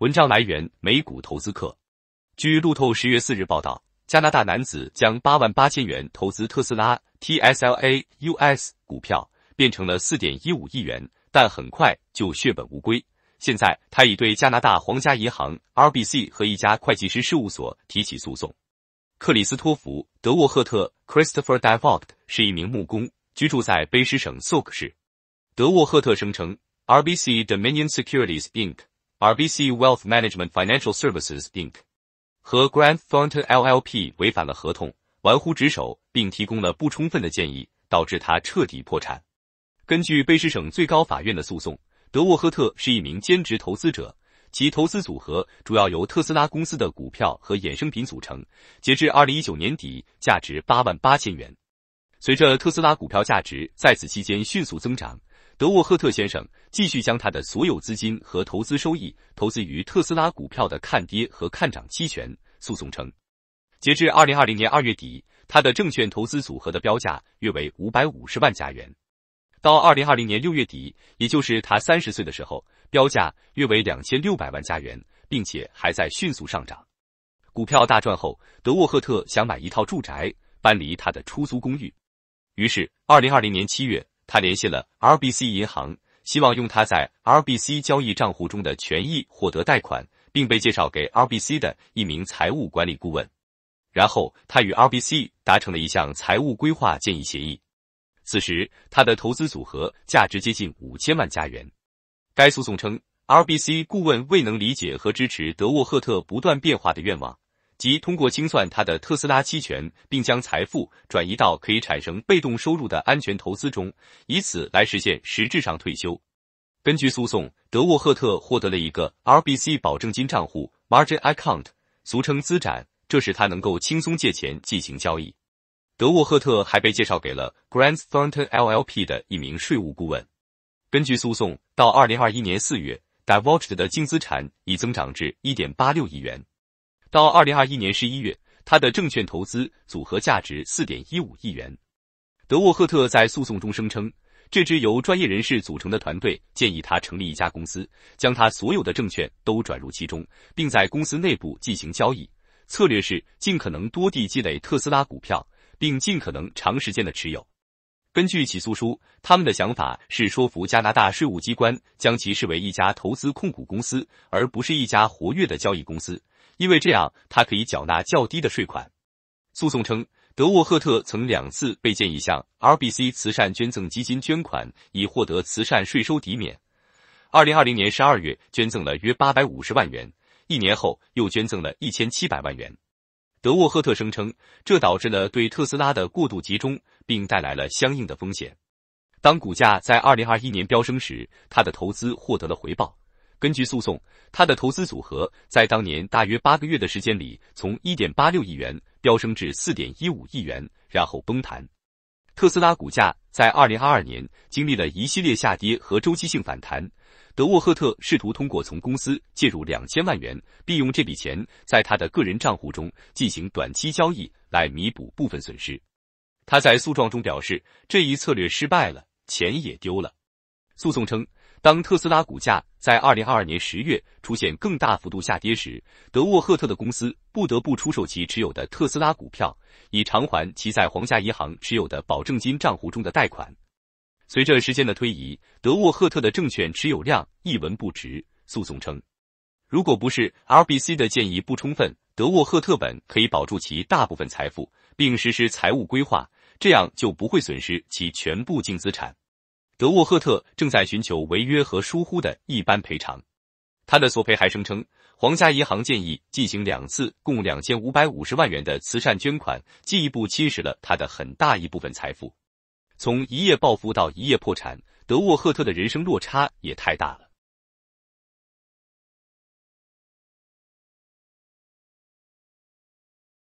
文章来源：美股投资客。据路透十月四日报道，加拿大男子将八万八千元投资特斯拉 TSLA US 股票，变成了四点一五亿元，但很快就血本无归。现在他已对加拿大皇家银行 RBC 和一家会计师事务所提起诉讼。克里斯托弗·德沃赫特 （Christopher d e v o g t 是一名木工，居住在卑诗省 Sauk 市。德沃赫特声称，RBC Dominion Securities Inc.、RBC Wealth Management Financial Services Inc. 和 Grant Thornton LLP 违反了合同，玩忽职守，并提供了不充分的建议，导致他彻底破产。根据卑诗省最高法院的诉讼，德沃赫特是一名兼职投资者。其投资组合主要由特斯拉公司的股票和衍生品组成，截至二零一九年底，价值八万八千元。随着特斯拉股票价值在此期间迅速增长，德沃赫特先生继续将他的所有资金和投资收益投资于特斯拉股票的看跌和看涨期权。诉讼称，截至二零二零年二月底，他的证券投资组合的标价约为五百五十万加元。到二零二零年六月底，也就是他三十岁的时候，标价约为两千六百万加元，并且还在迅速上涨。股票大赚后，德沃赫特想买一套住宅，搬离他的出租公寓。于是，二零二零年七月，他联系了 RBC 银行，希望用他在 RBC 交易账户中的权益获得贷款，并被介绍给 RBC 的一名财务管理顾问。然后，他与 RBC 达成了一项财务规划建议协议。此时，他的投资组合价值接近五千万加元。该诉讼称，RBC 顾问未能理解和支持德沃赫特不断变化的愿望，即通过清算他的特斯拉期权，并将财富转移到可以产生被动收入的安全投资中，以此来实现实质上退休。根据诉讼，德沃赫特获得了一个 RBC 保证金账户 （Margin Account），俗称资产，这使他能够轻松借钱进行交易。德沃赫特还被介绍给了 Grant Thornton LLP 的一名税务顾问。根据诉讼，到二零二一年四月，Divulged 的净资产已增长至一点八六亿元。到二零二一年十一月，他的证券投资组合价值四点一五亿元。德沃赫特在诉讼中声称，这支由专业人士组成的团队建议他成立一家公司，将他所有的证券都转入其中，并在公司内部进行交易。策略是尽可能多地积累特斯拉股票。并尽可能长时间的持有。根据起诉书，他们的想法是说服加拿大税务机关将其视为一家投资控股公司，而不是一家活跃的交易公司，因为这样他可以缴纳较低的税款。诉讼称，德沃赫特曾两次被建议向 RBC 慈善捐赠基金捐款，以获得慈善税收抵免。二零二零年十二月捐赠了约八百五十万元，一年后又捐赠了一千七百万元。德沃赫特声称，这导致了对特斯拉的过度集中，并带来了相应的风险。当股价在二零二一年飙升时，他的投资获得了回报。根据诉讼，他的投资组合在当年大约八个月的时间里，从一点八六亿元飙升至四点一五亿元，然后崩盘。特斯拉股价在二零二二年经历了一系列下跌和周期性反弹。德沃赫特试图通过从公司借入两千万元，并用这笔钱在他的个人账户中进行短期交易来弥补部分损失。他在诉状中表示，这一策略失败了，钱也丢了。诉讼称，当特斯拉股价在二零二二年十月出现更大幅度下跌时，德沃赫特的公司不得不出售其持有的特斯拉股票，以偿还其在皇家银行持有的保证金账户中的贷款。随着时间的推移，德沃赫特的证券持有量一文不值。诉讼称，如果不是 RBC 的建议不充分，德沃赫特本可以保住其大部分财富，并实施财务规划，这样就不会损失其全部净资产。德沃赫特正在寻求违约和疏忽的一般赔偿。他的索赔还声称，皇家银行建议进行两次共两千五百五十万元的慈善捐款，进一步侵蚀了他的很大一部分财富。从一夜暴富到一夜破产，德沃赫特的人生落差也太大了。